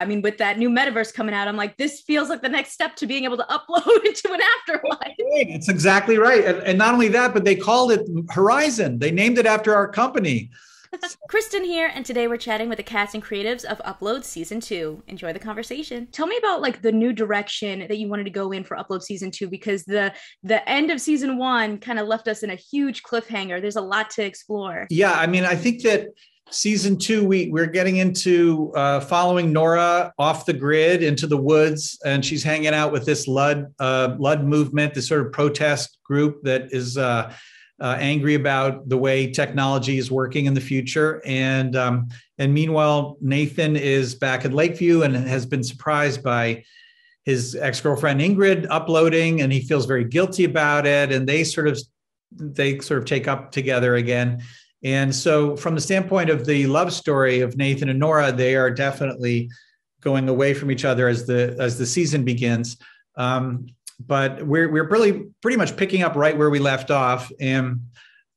I mean, with that new metaverse coming out, I'm like, this feels like the next step to being able to upload into an afterlife. It's exactly right. And, and not only that, but they called it Horizon. They named it after our company. Kristen here, and today we're chatting with the cast and creatives of Upload Season 2. Enjoy the conversation. Tell me about like the new direction that you wanted to go in for Upload Season 2 because the the end of season 1 kind of left us in a huge cliffhanger. There's a lot to explore. Yeah, I mean, I think that season two we we're getting into uh, following nora off the grid into the woods and she's hanging out with this Ludd uh, Ludd movement this sort of protest group that is uh, uh, angry about the way technology is working in the future. And um, and meanwhile, Nathan is back in Lakeview and has been surprised by his ex girlfriend Ingrid uploading, and he feels very guilty about it. And they sort of they sort of take up together again. And so, from the standpoint of the love story of Nathan and Nora, they are definitely going away from each other as the as the season begins. Um, but we're we're really pretty much picking up right where we left off, and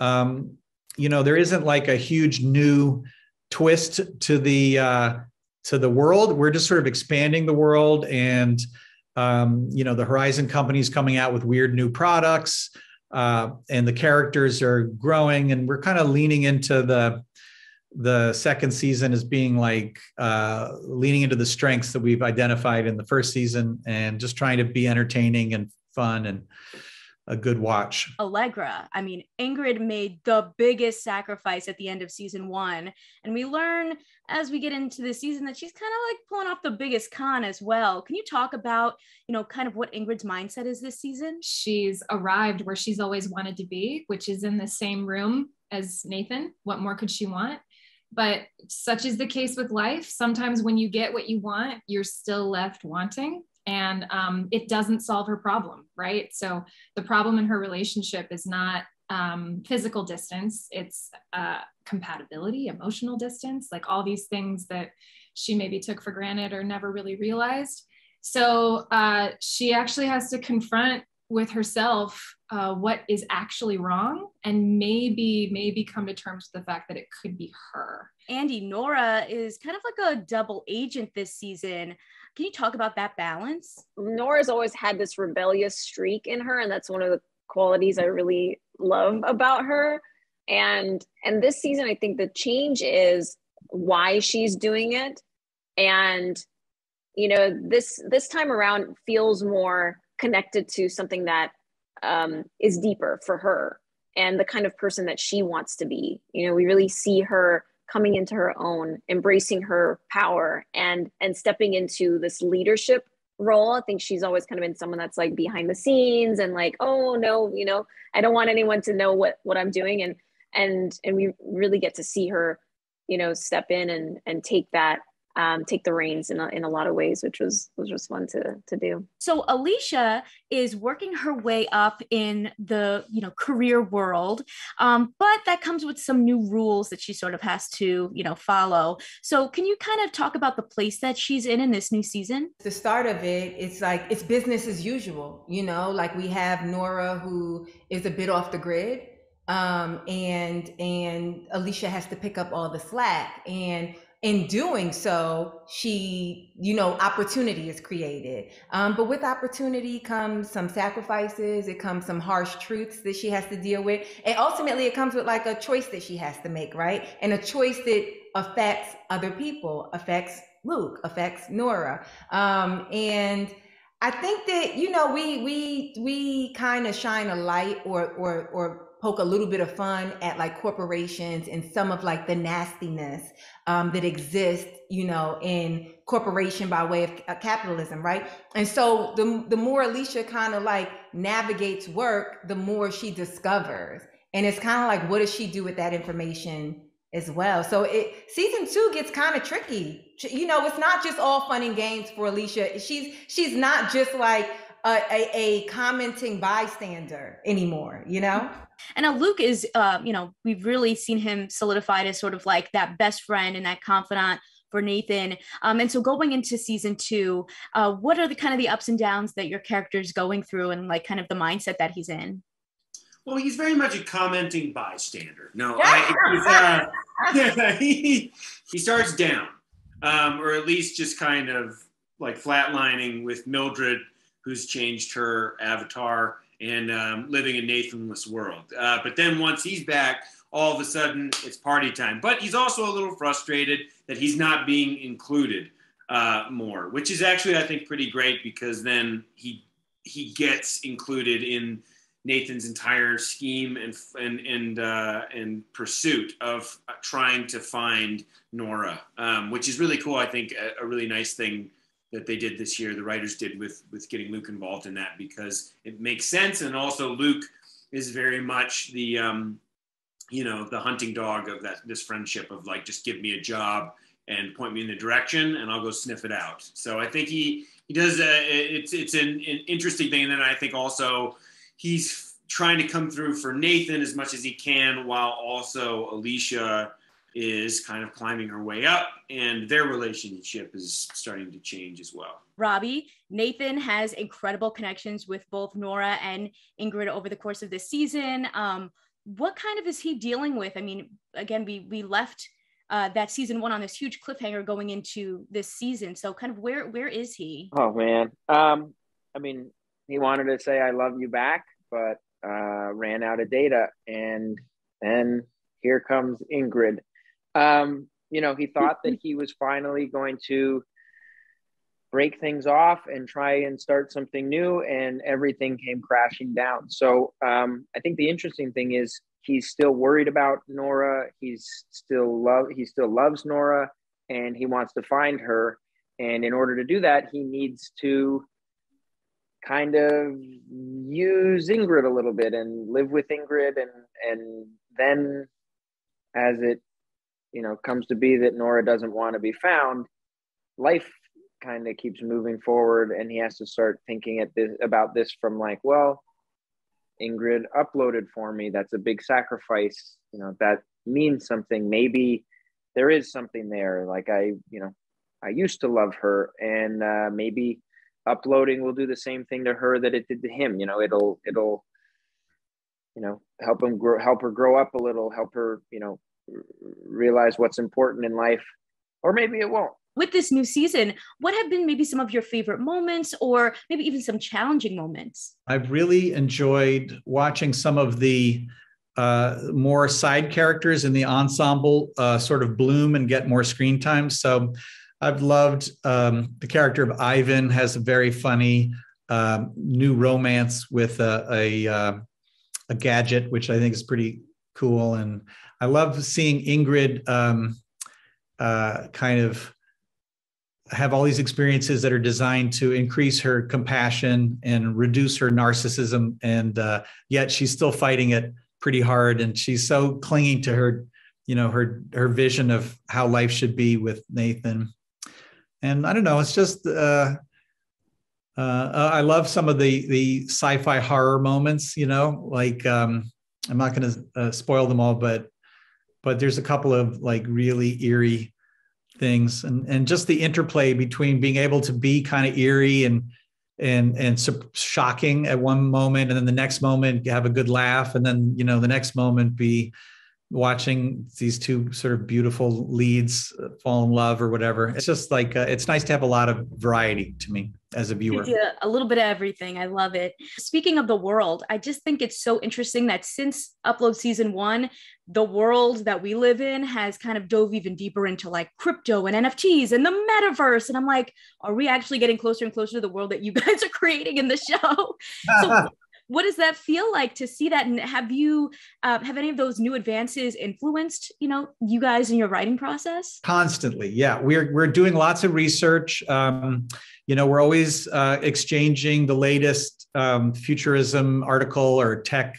um, you know there isn't like a huge new twist to the uh, to the world. We're just sort of expanding the world, and um, you know the Horizon companies coming out with weird new products, uh, and the characters are growing, and we're kind of leaning into the the second season as being like uh, leaning into the strengths that we've identified in the first season and just trying to be entertaining and fun and a good watch. Allegra. I mean, Ingrid made the biggest sacrifice at the end of season one. And we learn as we get into the season that she's kind of like pulling off the biggest con as well. Can you talk about, you know, kind of what Ingrid's mindset is this season? She's arrived where she's always wanted to be, which is in the same room as Nathan. What more could she want? But such is the case with life. Sometimes when you get what you want, you're still left wanting. And um, it doesn't solve her problem, right? So the problem in her relationship is not um, physical distance, it's uh, compatibility, emotional distance, like all these things that she maybe took for granted or never really realized. So uh, she actually has to confront with herself uh, what is actually wrong and maybe maybe come to terms with the fact that it could be her andy nora is kind of like a double agent this season can you talk about that balance? Nora's always had this rebellious streak in her and that's one of the qualities i really love about her. And and this season i think the change is why she's doing it. And you know this this time around feels more connected to something that um, is deeper for her and the kind of person that she wants to be. You know, we really see her coming into her own, embracing her power and and stepping into this leadership role. I think she's always kind of been someone that's like behind the scenes and like, oh no, you know, I don't want anyone to know what what I'm doing and and and we really get to see her, you know, step in and and take that um, take the reins in a, in a lot of ways, which was was just fun to to do. So Aleesha is working her way up in the you know career world, um, but that comes with some new rules that she sort of has to you know follow. So can you kind of talk about the place that she's in in this new season? The start of it, it's like it's business as usual. You know, like we have Nora who is a bit off the grid um, and and Aleesha has to pick up all the slack and in doing so, she, you know, opportunity is created. Um, but with opportunity comes some sacrifices, it comes some harsh truths that she has to deal with. And ultimately, it comes with like a choice that she has to make, right? And a choice that affects other people, affects Luke, affects Nora. Um, and I think that, you know, we, we, we kind of shine a light or, or, or poke a little bit of fun at like corporations and some of like the nastiness um, that exists, you know, in corporation by way of uh, capitalism, right? And so the the more Aleesha kind of like navigates work, the more she discovers, and it's kind of like, what does she do with that information as well? So it season two gets kind of tricky. You know, it's not just all fun and games for Aleesha. She's she's not just like a, a, a commenting bystander anymore. You know. And now Luke is, uh, you know, we've really seen him solidified as sort of like that best friend and that confidant for Nathan. Um, and so going into season two, uh, what are the kind of the ups and downs that your character is going through and like kind of the mindset that he's in? Well, he's very much a commenting bystander. No, I, uh, he, he starts down. um, or at least just kind of like flatlining with Mildred, who's changed her avatar and um, living a Nathanless world. Uh, but then once he's back, all of a sudden it's party time. But he's also a little frustrated that he's not being included uh, more, which is actually I think pretty great because then he he gets included in Nathan's entire scheme and and and uh, and pursuit of trying to find Nora, um, which is really cool. I think a, a, really nice thing that they did this year. The writers did with with getting Luke involved in that because it makes sense, and also Luke is very much the um, you know the hunting dog of that this friendship of like just give me a job and point me in the direction and I'll go sniff it out. So I think he he does. A, it's it's an, an interesting thing, and then I think also he's trying to come through for Nathan as much as he can, while also Aleesha is kind of climbing her way up, and their relationship is starting to change as well. Robbie, Nathan has incredible connections with both Nora and Ingrid over the course of this season. Um, what kind of is he dealing with? I mean, again, we we left uh, that season one on this huge cliffhanger going into this season. So, kind of where where is he? Oh man, um, I mean, he wanted to say "I love you" back, but uh, ran out of data, and then here comes Ingrid. Um, you know, he thought that he was finally going to break things off and try and start something new, and everything came crashing down. So um, I think the interesting thing is he's still worried about Nora. He's still love. He still loves Nora, and he wants to find her. And in order to do that, he needs to kind of use Ingrid a little bit and live with Ingrid and and then as it you know comes to be that Nora doesn't want to be found life kind of keeps moving forward and he has to start thinking at this about this from like well Ingrid uploaded for me. That's a big sacrifice. You know that means something. Maybe there is something there. Like I you know I used to love her and uh, maybe uploading will do the same thing to her that it did to him. You know, it'll it'll you know help him grow, help her grow up a little, help her you know realize what's important in life, or maybe it won't. With this new season, what have been maybe some of your favorite moments, or maybe even some challenging moments? I've really enjoyed watching some of the uh, more side characters in the ensemble uh, sort of bloom and get more screen time. So I've loved um, the character of Ivan has a very funny um, new romance with a a, uh, a, gadget, which I think is pretty cool. And I love seeing Ingrid um, uh, kind of have all these experiences that are designed to increase her compassion and reduce her narcissism, and uh, yet she's still fighting it pretty hard. And she's so clinging to her, you know, her her vision of how life should be with Nathan and I don't know, it's just uh, uh, uh, I love some of the the sci-fi horror moments. You know, like um, I'm not going to uh, spoil them all, but but there's a couple of like really eerie things, and and just the interplay between being able to be kind of eerie and and and shocking at one moment, and then the next moment have a good laugh, and then you know the next moment be watching these two sort of beautiful leads fall in love or whatever. It's just like uh, it's nice to have a lot of variety to me as a viewer. Yeah, a little bit of everything. I love it. Speaking of the world, I just think it's so interesting that since upload season 1, the world that we live in has kind of dove even deeper into like crypto and NFTs and the metaverse and I'm like, are we actually getting closer and closer to the world that you guys are creating in the show? So what does that feel like to see that? And have you uh, have any of those new advances influenced you know you guys in your writing process? Constantly yeah. We're we're doing lots of research. Um, you know we're always uh, exchanging the latest um, futurism article or tech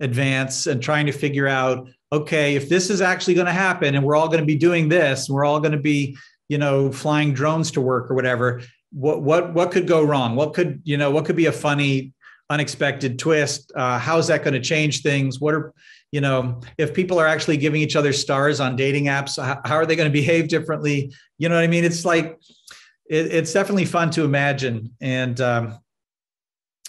advance and trying to figure out okay if this is actually going to happen and we're all going to be doing this and we're all going to be you know flying drones to work or whatever what what what could go wrong? What could you know what could be a funny unexpected twist. Uh, how's that going to change things? What are you know if people are actually giving each other stars on dating apps how, are they going to behave differently? You know what i mean? It's like it, it's definitely fun to imagine and um,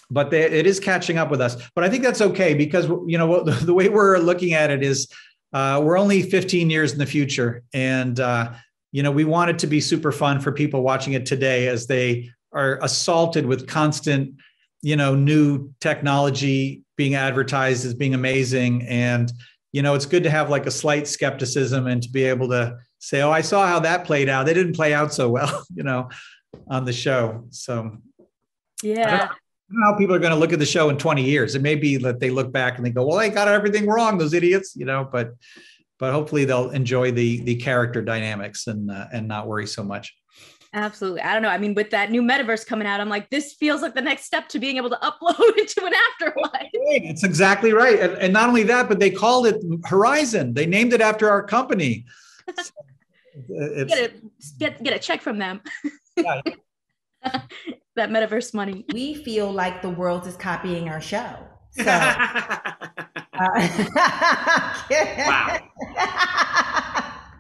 but they, it is catching up with us. But i think that's okay because you know the way we're looking at it is uh, we're only 15 years in the future and uh, you know, we want it to be super fun for people watching it today as they are assaulted with constant, you know, new technology being advertised as being amazing. And, you know, it's good to have like a slight skepticism and to be able to say, oh, I saw how that played out. They didn't play out so well, you know, on the show. So, yeah. how people are going to look at the show in 20 years. It may be that they look back and they go, well, they got everything wrong, those idiots, you know, but but hopefully they'll enjoy the the character dynamics and uh, and not worry so much. Absolutely. I don't know. I mean, with that new metaverse coming out, I'm like, this feels like the next step to being able to upload into an afterlife. It's exactly right. And, and not only that, but they called it Horizon. They named it after our company. So get, a, get, get a check from them. Yeah. that metaverse money. We feel like the world is copying our show. So, uh, wow.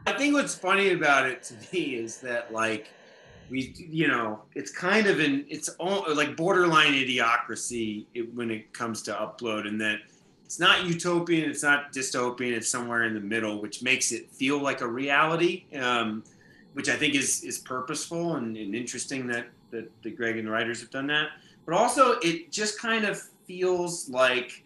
I think what's funny about it to me is that like we, you know, it's kind of an it's all like borderline idiocracy when it comes to upload, and that it's not utopian, it's not dystopian, it's somewhere in the middle, which makes it feel like a reality, um, which I think is is purposeful and, and interesting that, that that Greg and the writers have done that. But also, it just kind of feels like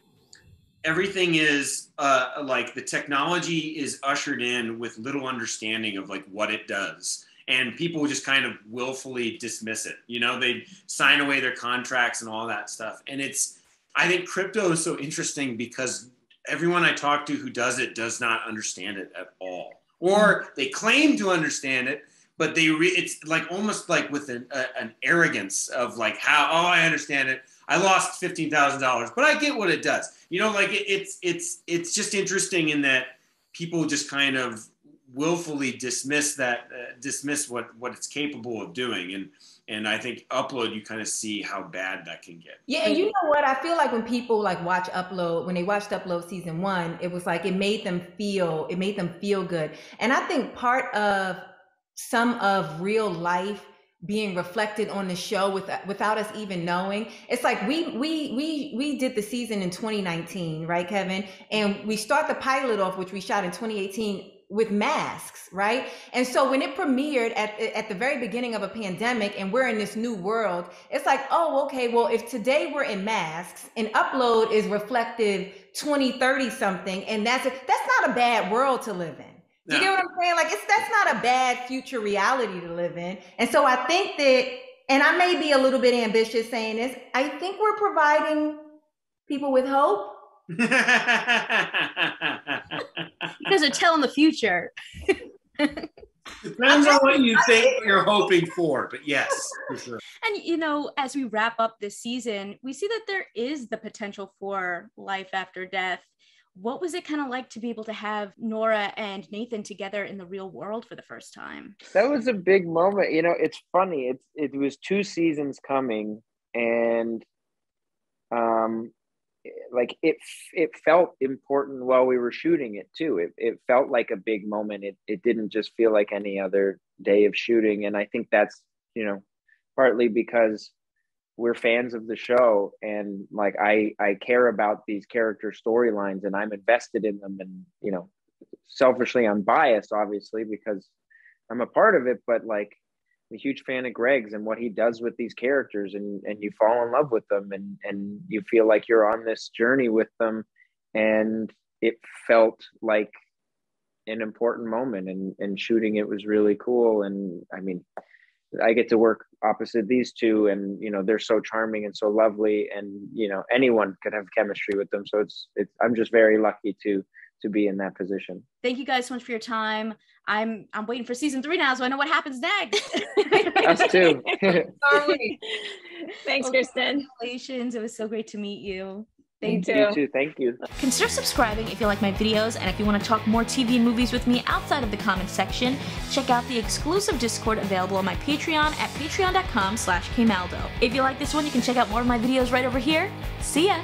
everything is uh, like the technology is ushered in with little understanding of like what it does and people just kind of willfully dismiss it. You know they sign away their contracts and all that stuff. And it's i think crypto is so interesting because everyone i talk to who does it does not understand it at all. Or they claim to understand it but they re- it's like almost like with an, an arrogance of like how oh i understand it. I lost fifteen thousand dollars, but I get what it does. You know, like it, it's it's it's just interesting in that people just kind of willfully dismiss that uh, dismiss what what it's capable of doing and and i think upload you kind of see how bad that can get yeah and you know what i feel like when people like watch upload when they watched upload season one it was like it made them feel it made them feel good and i think part of some of real life being reflected on the show with, without us even knowing. It's like we we we we did the season in 2019, right, Kevin? And we start the pilot off, which we shot in 2018 with masks, right? And so when it premiered at at the very beginning of a pandemic and we're in this new world, it's like, oh, okay, well, if today we're in masks and upload is reflective 20, 30 something, and that's a, that's not a bad world to live in. Do you get what I'm saying? Like it's that's not a bad future reality to live in. And so I think that and I may be a little bit ambitious saying this, I think we're providing people with hope. You guys are telling the future. Depends on what you think you're hoping for, but yes, for sure. And you know, as we wrap up this season, we see that there is the potential for life after death what was it kind of like to be able to have Nora and Nathan together in the real world for the first time? That was a big moment. You know, it's funny. It's it was two seasons coming, and um, like it it felt important while we were shooting it too. It it felt like a big moment. It it didn't just feel like any other day of shooting, and I think that's you know partly because we're fans of the show and like i i care about these character storylines and i'm invested in them and you know selfishly i'm biased obviously because i'm a part of it but like A huge fan of greg's and what he does with these characters and and you fall in love with them and and you feel like you're on this journey with them and it felt like an important moment and and shooting it was really cool and i mean I get to work opposite these two, and you know they're so charming and so lovely, and you know anyone could have chemistry with them. So it's it's I'm just very lucky to to be in that position. Thank you guys so much for your time. I'm I'm waiting for season three now, so I know what happens next. Us too. Thanks, Kristen. Congratulations! It was so great to meet you. Thank you. You too. Thank you. Consider subscribing if you like my videos, and if you want to talk more TV and movies with me outside of the comments section, check out the exclusive Discord available on my Patreon at patreon.com slash kaymaldo. If you like this one, you can check out more of my videos right over here. See ya!